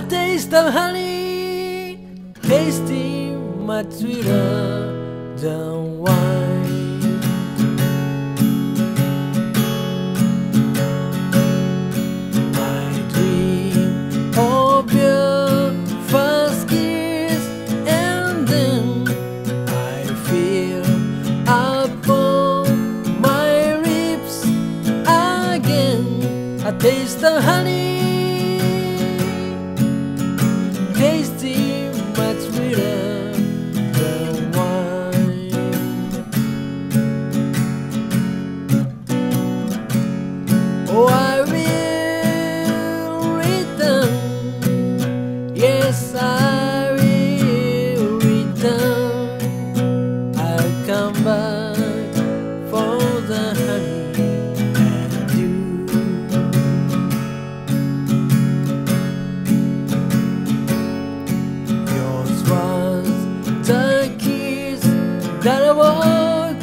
A taste of honey, tasting much sweeter than wine. I dream of your first kiss, and then I feel upon my lips again a taste of honey back for the honey and you. Yours was the kiss that awoke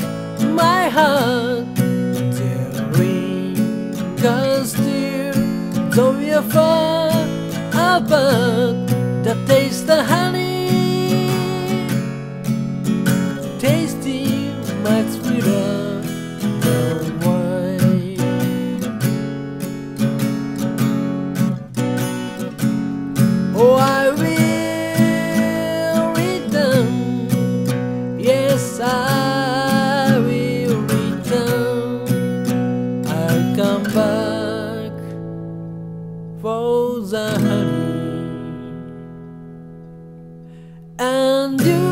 my heart. Us still, though we are far apart. The taste of honey, let's read up. Oh, I will. Yes, I will. I'll come back for the honey. And you